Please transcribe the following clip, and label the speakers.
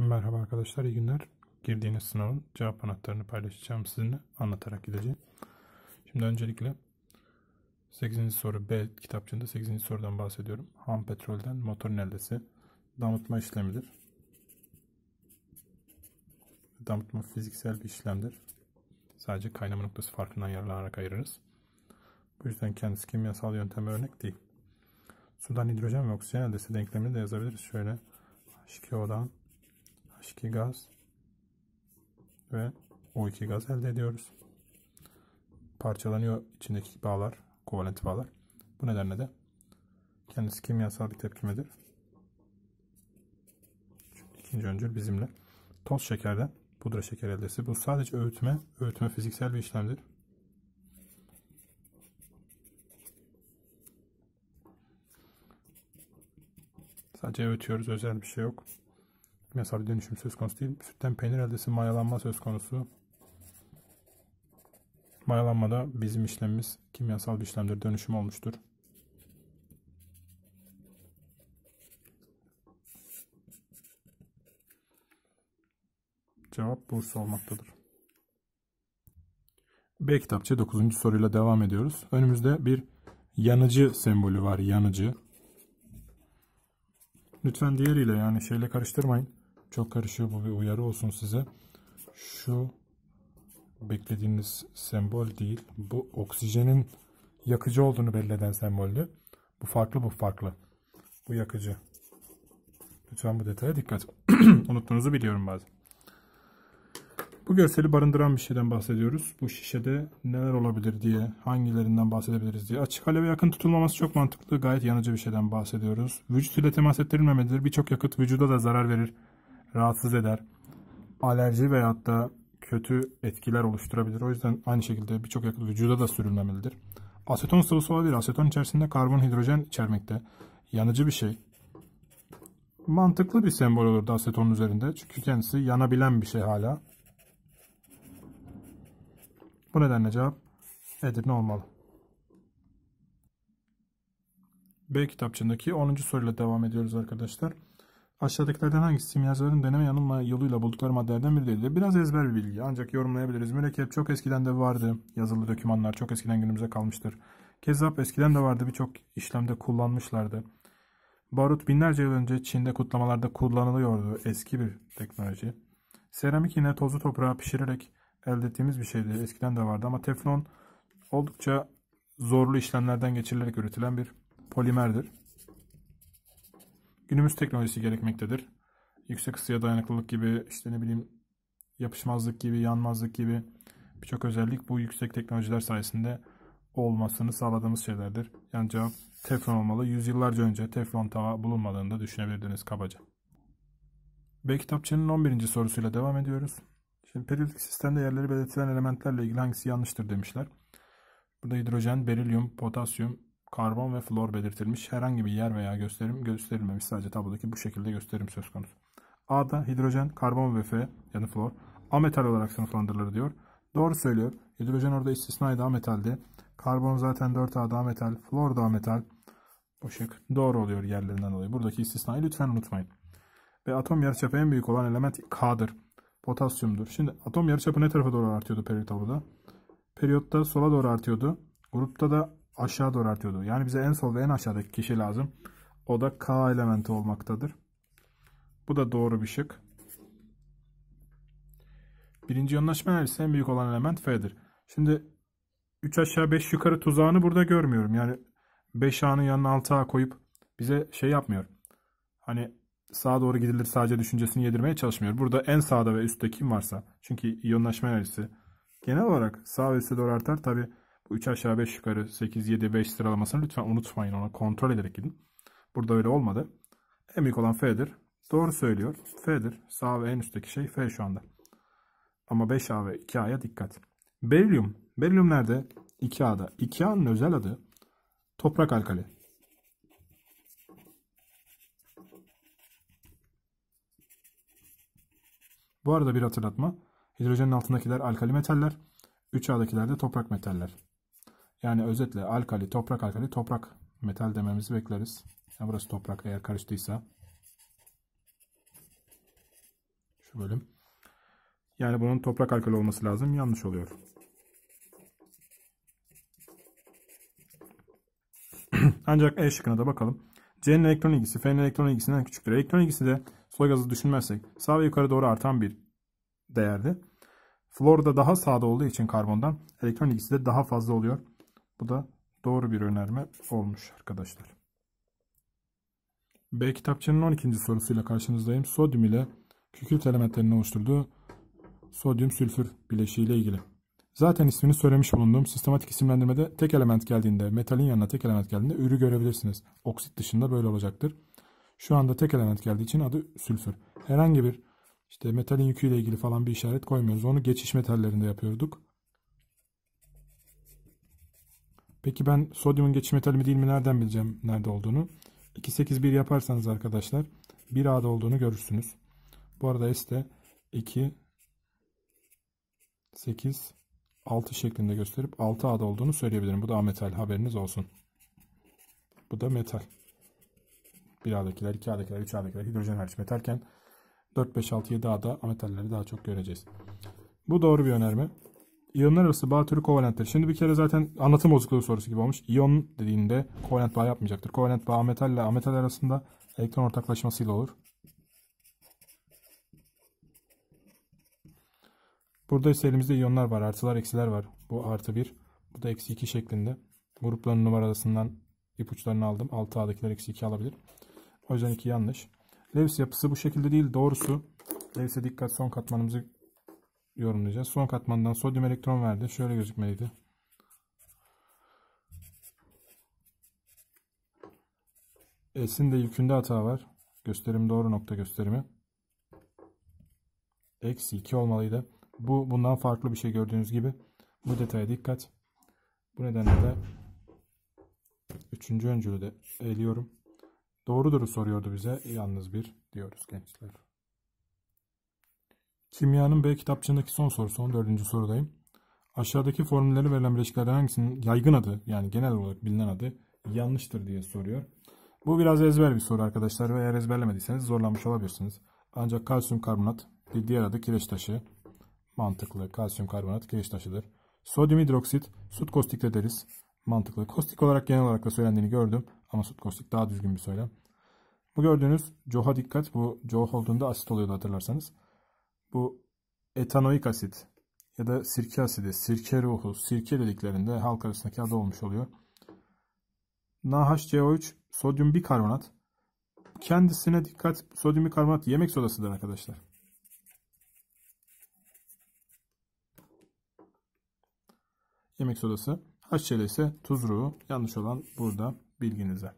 Speaker 1: Merhaba arkadaşlar, iyi günler. Girdiğiniz sınavın cevap anahtarını paylaşacağım sizinle, anlatarak gideceğim. Şimdi öncelikle 8. soru B kitapçığında 8. sorudan bahsediyorum. Ham petrolden motorun eldesi damıtma işlemidir. Damıtma fiziksel bir işlemdir. Sadece kaynama noktası farkından yararlanarak ayırırız. Bu yüzden kendisi kimyasal yönteme örnek değil. Sudan hidrojen ve oksijen eldesi denklemini de yazabiliriz. Şöyle H2O'dan H2 gaz ve O2 gaz elde ediyoruz. Parçalanıyor içindeki bağlar, kovalent bağlar. Bu nedenle de kendisi kimyasal bir tepkimedir. İkinci öncül bizimle. Toz şekerden pudra şeker eldesi. Bu sadece öğütme, öğütme fiziksel bir işlemdir. Sadece öğütüyoruz, özel bir şey yok. Kimyasal bir dönüşüm söz konusu değil. Sütten peynir eldesi mayalanma söz konusu. Mayalanmada bizim işlemimiz kimyasal bir işlemdir. Dönüşüm olmuştur. Cevap Bursa olmaktadır. B kitapçı 9. soruyla devam ediyoruz. Önümüzde bir yanıcı sembolü var. Yanıcı. Lütfen diğeriyle yani şeyle karıştırmayın. Çok karışıyor bu bir uyarı olsun size. Şu beklediğiniz sembol değil. Bu oksijenin yakıcı olduğunu belli eden semboldü. Bu farklı bu farklı. Bu yakıcı. Lütfen bu detaya dikkat. Unuttuğunuzu biliyorum bazen. Bu görseli barındıran bir şeyden bahsediyoruz. Bu şişede neler olabilir diye, hangilerinden bahsedebiliriz diye. Açık aleve yakın tutulmaması çok mantıklı. Gayet yanıcı bir şeyden bahsediyoruz. Vücut ile temas ettirilmemelidir. Birçok yakıt vücuda da zarar verir rahatsız eder. Alerji veyahut da kötü etkiler oluşturabilir. O yüzden aynı şekilde birçok yakıt vücuda da sürülmemelidir. Aseton sıvısı olabilir. Aseton içerisinde karbon hidrojen içermekte. Yanıcı bir şey. Mantıklı bir sembol olurdu asetonun üzerinde. Çünkü kendisi yanabilen bir şey hala. Bu nedenle cevap Edirne olmalı. B kitapçındaki 10. soruyla devam ediyoruz arkadaşlar. Aşağıdakilerden hangisi simyacıların deneme yanılma yoluyla buldukları maddelerden biri değildir? Biraz ezber bir bilgi ancak yorumlayabiliriz. Mürekkep çok eskiden de vardı. Yazılı dokümanlar çok eskiden günümüze kalmıştır. Kezzap eskiden de vardı. Birçok işlemde kullanmışlardı. Barut binlerce yıl önce Çin'de kutlamalarda kullanılıyordu. Eski bir teknoloji. Seramik yine tozu toprağa pişirerek elde ettiğimiz bir şeydi. Eskiden de vardı ama teflon oldukça zorlu işlemlerden geçirilerek üretilen bir polimerdir günümüz teknolojisi gerekmektedir. Yüksek ısıya dayanıklılık gibi işte ne bileyim yapışmazlık gibi yanmazlık gibi birçok özellik bu yüksek teknolojiler sayesinde olmasını sağladığımız şeylerdir. Yani cevap teflon olmalı. Yüzyıllarca önce teflon tava bulunmadığını da düşünebilirdiniz kabaca. B kitapçının 11. sorusuyla devam ediyoruz. Şimdi periyodik sistemde yerleri belirtilen elementlerle ilgili hangisi yanlıştır demişler. Burada hidrojen, berilyum, potasyum, karbon ve flor belirtilmiş. Herhangi bir yer veya gösterim gösterilmemiş. Sadece tablodaki bu şekilde gösterim söz konusu. A'da hidrojen, karbon ve F yani flor ametal olarak sınıflandırılır diyor. Doğru söylüyor. Hidrojen orada istisnaydı ametaldi. Karbon zaten 4A'da ametal, flor da ametal. Bu doğru oluyor yerlerinden dolayı. Buradaki istisnayı lütfen unutmayın. Ve atom yarıçapı en büyük olan element K'dır. Potasyumdur. Şimdi atom yarıçapı ne tarafa doğru artıyordu periyot tabloda? Periyotta sola doğru artıyordu. Grupta da aşağı doğru artıyordu. Yani bize en sol ve en aşağıdaki kişi lazım. O da K elementi olmaktadır. Bu da doğru bir şık. Birinci yoğunlaşma enerjisi en büyük olan element F'dir. Şimdi 3 aşağı 5 yukarı tuzağını burada görmüyorum. Yani 5 A'nın yanına 6 A koyup bize şey yapmıyor. Hani sağa doğru gidilir sadece düşüncesini yedirmeye çalışmıyor. Burada en sağda ve üstte kim varsa. Çünkü iyonlaşma enerjisi genel olarak sağ ve üstte doğru artar. Tabi 3 aşağı 5 yukarı 8 7 5 sıralamasını lütfen unutmayın onu kontrol ederek gidin. Burada öyle olmadı. En büyük olan F'dir. Doğru söylüyor. F'dir. Sağ ve en üstteki şey F şu anda. Ama 5A ve 2A'ya dikkat. Berilyum. Berilyum nerede? 2A'da. 2A'nın özel adı toprak alkali. Bu arada bir hatırlatma. Hidrojenin altındakiler alkali metaller. 3A'dakiler de toprak metaller. Yani özetle alkali, toprak alkali, toprak metal dememizi bekleriz. Yani burası toprak eğer karıştıysa. Şu bölüm. Yani bunun toprak alkali olması lazım. Yanlış oluyor. Ancak E şıkkına da bakalım. C'nin elektron ilgisi F'nin elektron ilgisinden küçüktür. Elektron ilgisi de soy gazı düşünmezsek sağ ve yukarı doğru artan bir değerdi. Florda daha sağda olduğu için karbondan elektron ilgisi de daha fazla oluyor. Bu da doğru bir önerme olmuş arkadaşlar. B kitapçının 12. sorusuyla karşınızdayım. Sodyum ile kükürt elementlerinin oluşturduğu sodyum sülfür bileşiği ile ilgili. Zaten ismini söylemiş bulunduğum sistematik isimlendirmede tek element geldiğinde, metalin yanına tek element geldiğinde ürü görebilirsiniz. Oksit dışında böyle olacaktır. Şu anda tek element geldiği için adı sülfür. Herhangi bir işte metalin yüküyle ilgili falan bir işaret koymuyoruz. Onu geçiş metallerinde yapıyorduk. Peki ben sodyumun geçiş metali mi değil mi nereden bileceğim nerede olduğunu? 281 yaparsanız arkadaşlar 1A'da olduğunu görürsünüz. Bu arada S de 2 8 6 şeklinde gösterip 6A'da olduğunu söyleyebilirim. Bu da A metal haberiniz olsun. Bu da metal. 1A'dakiler, 2A'dakiler, 3A'dakiler hidrojen hariç metalken 4, 5, 6, 7 A'da ametalleri daha çok göreceğiz. Bu doğru bir önerme. İyonlar arası bağ türü kovalenttir. Şimdi bir kere zaten anlatım bozukluğu sorusu gibi olmuş. İyon dediğinde kovalent bağ yapmayacaktır. Kovalent bağ ametal ile ametal arasında elektron ortaklaşmasıyla olur. Burada ise elimizde iyonlar var. Artılar, eksiler var. Bu artı 1. Bu da eksi 2 şeklinde. Grupların numarasından ipuçlarını aldım. 6A'dakiler eksi 2 alabilir. O yüzden 2 yanlış. Lewis yapısı bu şekilde değil. Doğrusu Lewis'e dikkat son katmanımızı yorumlayacağız. Son katmandan sodyum elektron verdi. Şöyle gözükmeliydi. S'in de yükünde hata var. Gösterim doğru nokta gösterimi. Eksi 2 olmalıydı. Bu bundan farklı bir şey gördüğünüz gibi. Bu detaya dikkat. Bu nedenle de üçüncü öncülü de eliyorum. Doğrudur soruyordu bize. Yalnız bir diyoruz gençler. Kimyanın B kitapçığındaki son sorusu 14. sorudayım. Aşağıdaki formülleri verilen bileşiklerden hangisinin yaygın adı yani genel olarak bilinen adı yanlıştır diye soruyor. Bu biraz ezber bir soru arkadaşlar ve eğer ezberlemediyseniz zorlanmış olabilirsiniz. Ancak kalsiyum karbonat bir diğer adı kireç taşı. Mantıklı. Kalsiyum karbonat kireç taşıdır. Sodyum hidroksit sut kostik de deriz. Mantıklı. Kostik olarak genel olarak da söylendiğini gördüm. Ama sut kostik daha düzgün bir söylem. Bu gördüğünüz COH'a dikkat. Bu COH olduğunda asit oluyordu hatırlarsanız. Bu etanoik asit ya da sirke asidi, sirke ruhu, sirke dediklerinde halk arasındaki adı olmuş oluyor. NaHCO3 sodyum bikarbonat. Kendisine dikkat. Sodyum bikarbonat yemek sodasıdır arkadaşlar. Yemek sodası. HCl ise tuz ruhu. Yanlış olan burada bilginize.